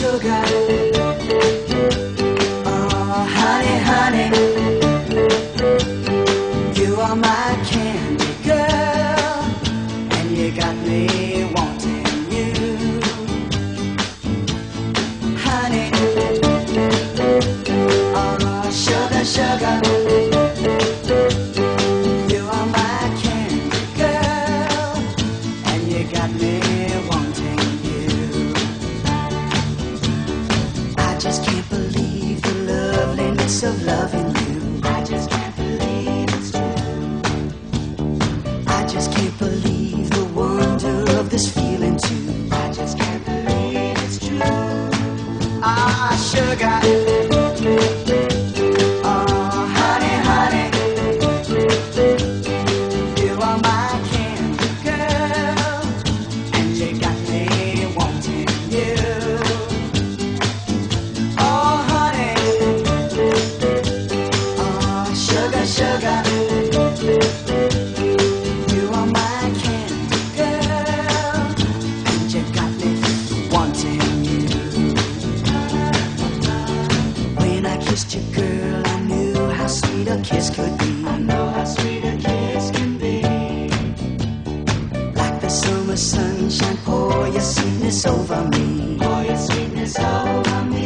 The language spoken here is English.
sugar. Oh, honey, honey, you are my candy girl, and you got me wanting you. Honey, oh, sugar, sugar. piece of loving you. I just can't believe it's true. I just can't believe the wonder of this feeling. such a girl. I knew how sweet a kiss could be. I know how sweet a kiss can be. Like the summer sunshine, pour your sweetness over me. Pour your sweetness over me.